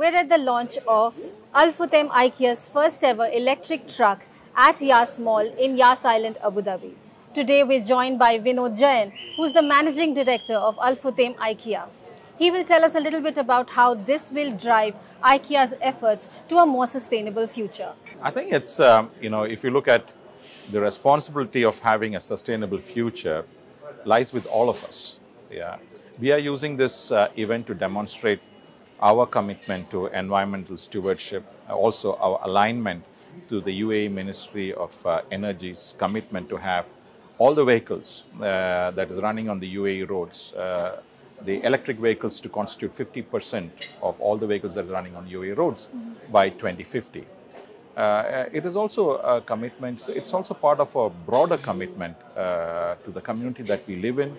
We're at the launch of Al-Futtaim IKEA's first ever electric truck at Yas Mall in Yas Island, Abu Dhabi. Today we're joined by Vinod Jain, who's the managing director of Al-Futtaim IKEA. He will tell us a little bit about how this will drive IKEA's efforts to a more sustainable future. I think it's, um, you know, if you look at the responsibility of having a sustainable future lies with all of us. Yeah. We are using this uh, event to demonstrate our commitment to environmental stewardship, also our alignment to the UAE Ministry of uh, Energy's commitment to have all the vehicles uh, that is running on the UAE roads, uh, the electric vehicles to constitute 50% of all the vehicles that are running on UAE roads mm-hmm. by 2050. Uh, it is also a commitment, it's also part of a broader commitment uh, to the community that we live in,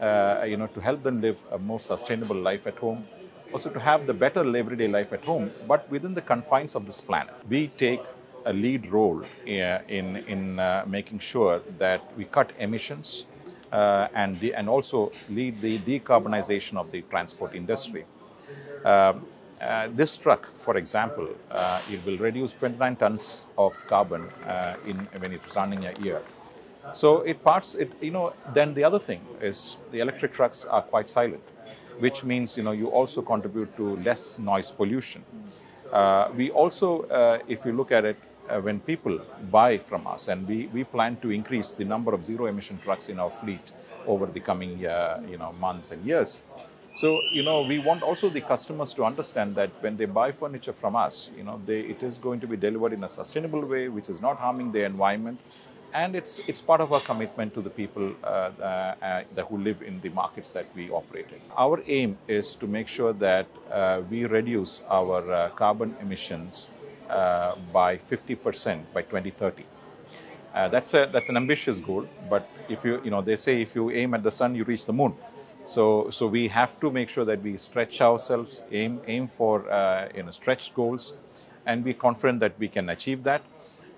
uh, you know, to help them live a more sustainable life at home, also to have the better everyday life at home, but within the confines of this planet. We take a lead role in, in uh, making sure that we cut emissions uh, and, and also lead the decarbonization of the transport industry. Um, uh, this truck, for example, uh, it will reduce 29 tons of carbon uh, in when it's running a year. So it parts it. You know, then the other thing is the electric trucks are quite silent which means you know you also contribute to less noise pollution. Uh, we also, uh, if you look at it, uh, when people buy from us, and we, we plan to increase the number of zero emission trucks in our fleet over the coming uh, you know months and years. So you know we want also the customers to understand that when they buy furniture from us, you know they, it is going to be delivered in a sustainable way, which is not harming the environment, and it's it's part of our commitment to the people uh, uh, uh, who live in the markets that we operate in. Our aim is to make sure that uh, we reduce our uh, carbon emissions uh, by 50% by 2030. that's a that's an ambitious goal, but if you you know they say if you aim at the sun, you reach the moon. So so we have to make sure that we stretch ourselves, aim aim for you know stretched goals, and we're confident that we can achieve that.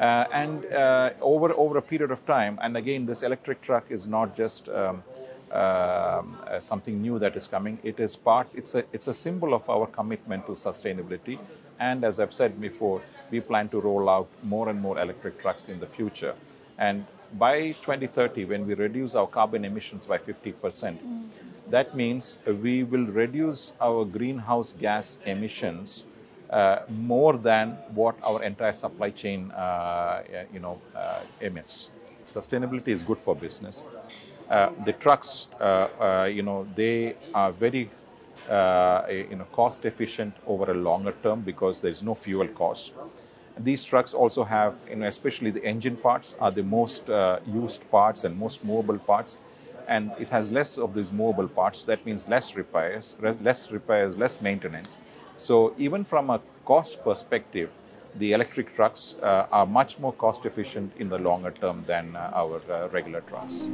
Uh, and uh, over over a period of time, and again, this electric truck is not just um, uh, something new that is coming. It is part. It's a it's a symbol of our commitment to sustainability. And as I've said before, we plan to roll out more and more electric trucks in the future. And by 2030, when we reduce our carbon emissions by 50 percent, mm. that means we will reduce our greenhouse gas emissions more than what our entire supply chain, uh, you know, uh, emits. Sustainability is good for business. the trucks, you know, they are very uh, you know, cost efficient over a longer term because there is no fuel cost. These trucks also have, you know, especially the engine parts are the most uh, used parts and most movable parts, and it has less of these movable parts. That means less repairs, less repairs, less maintenance. So even from a cost perspective, the electric trucks uh, are much more cost efficient in the longer term than uh, our uh, regular trucks.